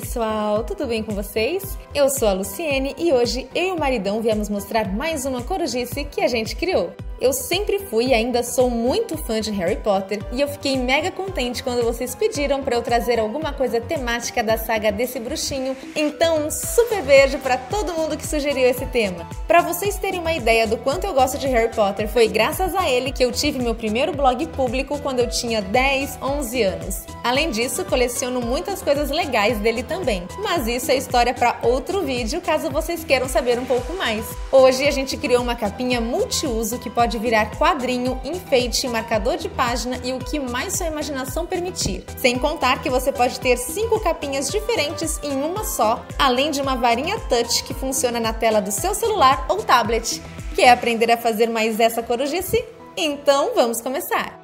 pessoal, tudo bem com vocês? Eu sou a Luciene e hoje eu e o maridão viemos mostrar mais uma corujice que a gente criou. Eu sempre fui e ainda sou muito fã de Harry Potter e eu fiquei mega contente quando vocês pediram para eu trazer alguma coisa temática da saga desse bruxinho. Então, um super beijo para todo mundo que sugeriu esse tema. Para vocês terem uma ideia do quanto eu gosto de Harry Potter, foi graças a ele que eu tive meu primeiro blog público quando eu tinha 10, 11 anos. Além disso, coleciono muitas coisas legais dele também. Mas isso é história para outro vídeo, caso vocês queiram saber um pouco mais. Hoje a gente criou uma capinha multiuso que pode virar quadrinho, enfeite, marcador de página e o que mais sua imaginação permitir. Sem contar que você pode ter cinco capinhas diferentes em uma só, além de uma varinha touch que funciona na tela do seu celular ou tablet. Quer aprender a fazer mais essa corujice? Então vamos começar!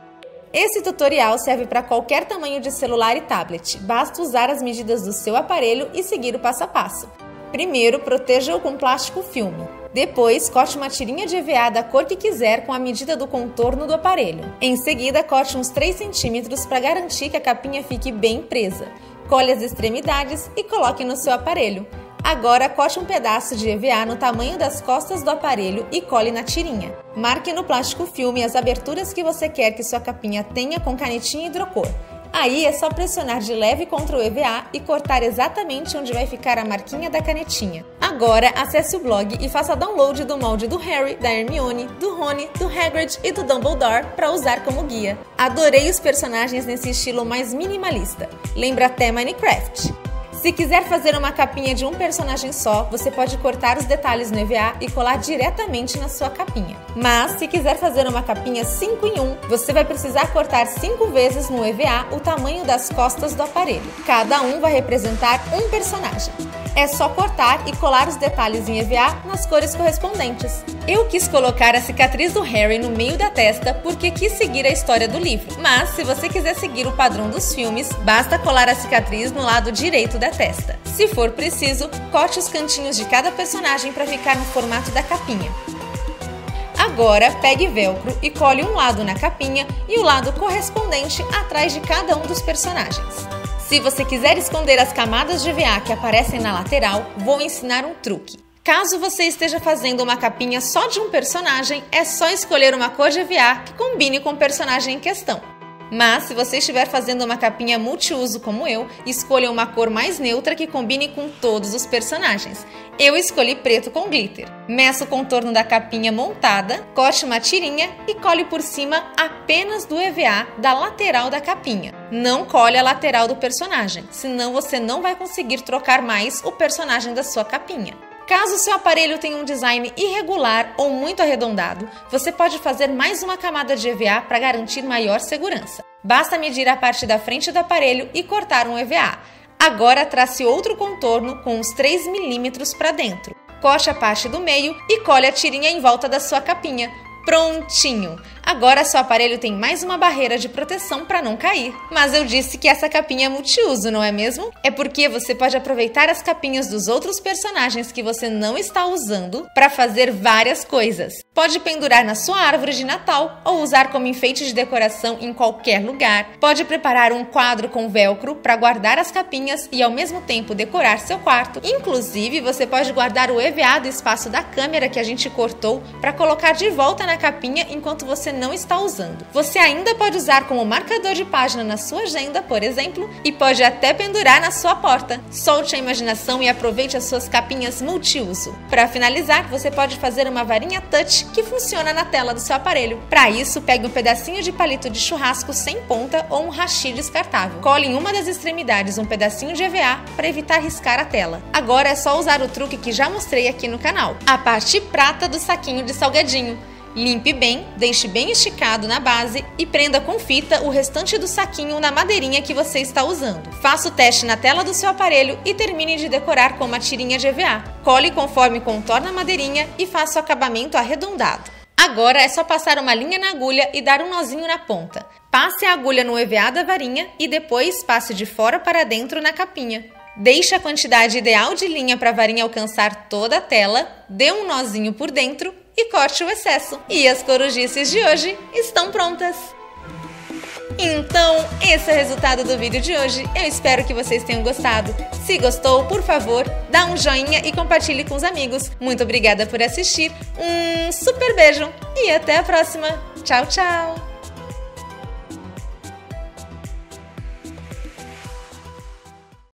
Esse tutorial serve para qualquer tamanho de celular e tablet. Basta usar as medidas do seu aparelho e seguir o passo a passo. Primeiro, proteja-o com plástico filme. Depois, corte uma tirinha de EVA da cor que quiser com a medida do contorno do aparelho. Em seguida, corte uns 3 centímetros para garantir que a capinha fique bem presa. Colhe as extremidades e coloque no seu aparelho. Agora, corte um pedaço de EVA no tamanho das costas do aparelho e cole na tirinha. Marque no plástico filme as aberturas que você quer que sua capinha tenha com canetinha hidrocor. Aí é só pressionar de leve contra o EVA e cortar exatamente onde vai ficar a marquinha da canetinha. Agora, acesse o blog e faça download do molde do Harry, da Hermione, do Rony, do Hagrid e do Dumbledore para usar como guia. Adorei os personagens nesse estilo mais minimalista. Lembra até Minecraft. Se quiser fazer uma capinha de um personagem só, você pode cortar os detalhes no EVA e colar diretamente na sua capinha. Mas, se quiser fazer uma capinha 5 em 1, você vai precisar cortar 5 vezes no EVA o tamanho das costas do aparelho. Cada um vai representar um personagem. É só cortar e colar os detalhes em EVA nas cores correspondentes. Eu quis colocar a cicatriz do Harry no meio da testa porque quis seguir a história do livro. Mas, se você quiser seguir o padrão dos filmes, basta colar a cicatriz no lado direito da testa. Se for preciso, corte os cantinhos de cada personagem para ficar no formato da capinha. Agora, pegue velcro e cole um lado na capinha e o lado correspondente atrás de cada um dos personagens. Se você quiser esconder as camadas de EVA que aparecem na lateral, vou ensinar um truque. Caso você esteja fazendo uma capinha só de um personagem, é só escolher uma cor de EVA que combine com o personagem em questão. Mas se você estiver fazendo uma capinha multiuso como eu, escolha uma cor mais neutra que combine com todos os personagens. Eu escolhi preto com glitter. Meça o contorno da capinha montada, corte uma tirinha e cole por cima apenas do EVA da lateral da capinha. Não cole a lateral do personagem, senão você não vai conseguir trocar mais o personagem da sua capinha. Caso seu aparelho tenha um design irregular ou muito arredondado, você pode fazer mais uma camada de EVA para garantir maior segurança. Basta medir a parte da frente do aparelho e cortar um EVA. Agora trace outro contorno com uns 3 milímetros para dentro. Corte a parte do meio e colhe a tirinha em volta da sua capinha. Prontinho! Agora seu aparelho tem mais uma barreira de proteção para não cair. Mas eu disse que essa capinha é multiuso, não é mesmo? É porque você pode aproveitar as capinhas dos outros personagens que você não está usando para fazer várias coisas. Pode pendurar na sua árvore de Natal ou usar como enfeite de decoração em qualquer lugar. Pode preparar um quadro com velcro para guardar as capinhas e ao mesmo tempo decorar seu quarto. Inclusive, você pode guardar o EVA do espaço da câmera que a gente cortou para colocar de volta na capinha enquanto você não está usando. Você ainda pode usar como marcador de página na sua agenda, por exemplo, e pode até pendurar na sua porta. Solte a imaginação e aproveite as suas capinhas multiuso. Para finalizar, você pode fazer uma varinha touch que funciona na tela do seu aparelho. Para isso, pegue um pedacinho de palito de churrasco sem ponta ou um hashi descartável. Cole em uma das extremidades um pedacinho de EVA para evitar riscar a tela. Agora é só usar o truque que já mostrei aqui no canal, a parte prata do saquinho de salgadinho. Limpe bem, deixe bem esticado na base e prenda com fita o restante do saquinho na madeirinha que você está usando. Faça o teste na tela do seu aparelho e termine de decorar com uma tirinha de EVA. Cole conforme contorna a madeirinha e faça o acabamento arredondado. Agora é só passar uma linha na agulha e dar um nozinho na ponta. Passe a agulha no EVA da varinha e depois passe de fora para dentro na capinha. Deixe a quantidade ideal de linha para a varinha alcançar toda a tela, dê um nozinho por dentro e corte o excesso. E as corujices de hoje estão prontas! Então, esse é o resultado do vídeo de hoje. Eu espero que vocês tenham gostado. Se gostou, por favor, dá um joinha e compartilhe com os amigos. Muito obrigada por assistir. Um super beijo e até a próxima. Tchau, tchau!